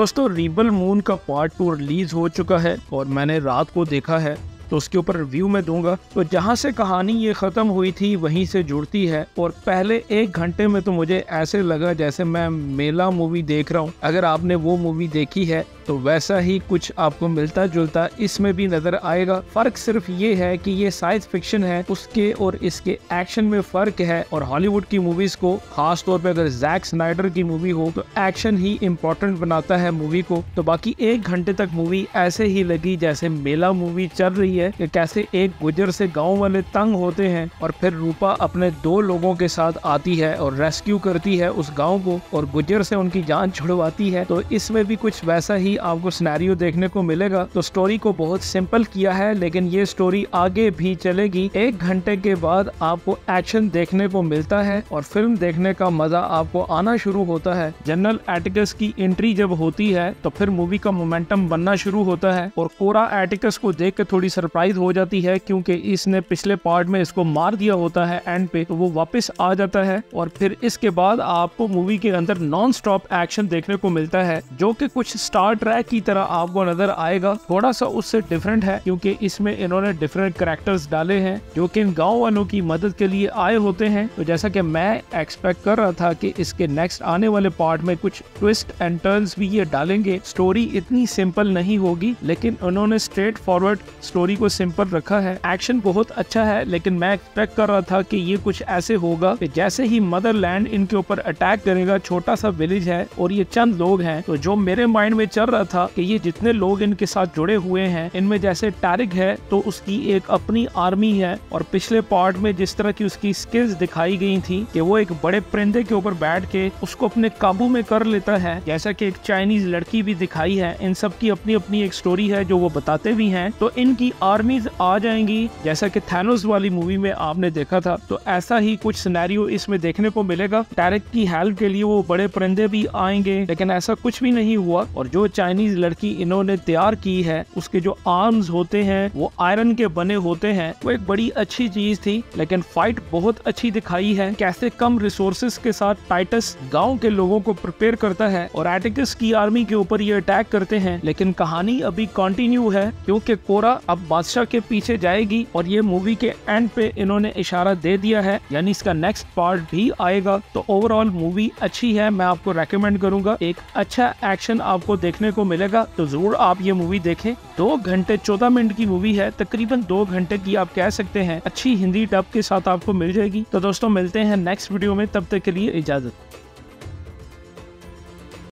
दोस्तों rebel moon का part two release हो चुका है और मैंने रात को देखा है तो उसके ऊपर रिव्यू में दूँगा। तो जहाँ से कहानी ये खत्म हुई थी, वहीं से जुड़ती है और पहले एक घंटे में तो मुझे ऐसे लगा जैसे मैं मेला मूवी देख रहा हूँ। अगर आपने वो मूवी देखी है तो वैसा ही कुछ आपको मिलता जुलता इसमें भी नज़र आएगा। फ़र्क सिर्फ़ ये है कि ये साइंस फिक्शन है, उसके और इसके एक्शन में फ़र्क है और हॉलीवुड की मूवीज़ को खास तौर पे अगर जैक स्नाइडर की मूवी हो तो एक्शन ही इम्पोर्टेंट बनाता है मूवी को। तो बाकी एक घंटे तक मूवी ऐसे ही लगी जैसे मेला मूवी चल रही है कि कैसे एक गुजर से गाँव वाले तंग होते हैं और फिर रूपा अपने दो लोगों के साथ आती है और रेस्क्यू करती है उस गाँव को और गुजर से उनकी जान छुड़वाती है। तो इसमें भी कुछ वैसा ही आपको सिनेरियो देखने को मिलेगा। तो स्टोरी को बहुत सिंपल किया है, लेकिन ये स्टोरी आगे भी चलेगी। एक घंटे के बाद आपको एक्शन देखने को मिलता है और फ़िल्म देखने का मज़ा आपको आना शुरू होता है। जनरल एटिकस की एंट्री जब होती है तो फिर मूवी का मोमेंटम बनना शुरू होता है और कोरा एटिकस को देख के थोड़ी सरप्राइज़ हो जाती है, क्योंकि इसने पिछले पार्ट में इसको मार दिया होता है एंड पे तो वो वापस आ जाता है और फिर इसके बाद आपको मूवी के अंदर नॉन स्टॉप एक्शन देखने को मिलता है, जो कि कुछ स्टार ट्रैक की तरह आपको नज़र आएगा। थोड़ा सा उससे डिफरेंट है, क्योंकि इसमें इन्होंने डिफरेंट करेक्टर्स डाले हैं, जो कि इन गाँव वालों की मदद के लिए आए होते हैं। तो जैसा कि मैं एक्सपेक्ट कर रहा था कि इसके नेक्स्ट आने वाले पार्ट में कुछ ट्विस्ट एंड टर्न्स भी ये डालेंगे। स्टोरी इतनी सिंपल नहीं होगी, लेकिन उन्होंने स्ट्रेट फॉरवर्ड स्टोरी को सिंपल रखा है। एक्शन बहुत अच्छा है, लेकिन मैं एक्सपेक्ट कर रहा था कि ये कुछ ऐसे होगा कि जैसे ही मदरलैंड इनके ऊपर अटैक करेगा, छोटा सा विलेज है और ये चंद लोग हैं। तो जो मेरे माइंड में चल रहा था कि ये जितने लोग इनके साथ जुड़े हुए हैं, इनमें जैसे टैरिक है तो उसकी एक अपनी आर्मी है और पिछले पार्ट में जिस तरह की उसकी स्किल्स दिखाई गई थी कि वो एक बड़े परिंदे के ऊपर बैठ के उसको अपने काबू में कर लेता है, जैसा कि एक चाइनीज़ लड़की भी दिखाई है, इन सब की अपनी अपनी एक स्टोरी है जो वो बताते भी हैं। तो इनकी आर्मीज आ जाएँगी, जैसा कि थैनोस वाली मूवी में आपने देखा था। तो ऐसा ही कुछ सिनेरियो इसमें देखने को मिलेगा। टैरिक की हेल्प के लिए वो बड़े परिंदे भी आएँगे, लेकिन ऐसा कुछ भी नहीं हुआ और जो चाइनीज़ लड़की इन्होंने तैयार की है, उसके जो आर्म्स होते हैं, वो आयरन के बने होते हैं, वो एक बड़ी अच्छी चीज़ थी, लेकिन फाइट बहुत अच्छी दिखाई है। कैसे कम रिसोर्सेस के साथ टाइटस गाँव के लोगों को प्रिपेयर करता है और एटिकस की आर्मी के ऊपर ये अटैक करते हैं, लेकिन कहानी अभी कंटिन्यू है, क्योंकि कोरा अब बादशाह के पीछे जाएगी और ये मूवी के एंड पे इन्होंने इशारा दे दिया है, यानी इसका नेक्स्ट पार्ट भी आएगा। तो ओवरऑल मूवी अच्छी है, मैं आपको रेकमेंड करूँगा। एक अच्छा एक्शन आपको देखने को को मिलेगा तो ज़रूर आप ये मूवी देखें। दो घंटे चौदह मिनट की मूवी है, तकरीबन दो घंटे की आप कह सकते हैं। अच्छी हिंदी डब के साथ आपको मिल जाएगी। तो दोस्तों, मिलते हैं नेक्स्ट वीडियो में, तब तक के लिए इजाज़त।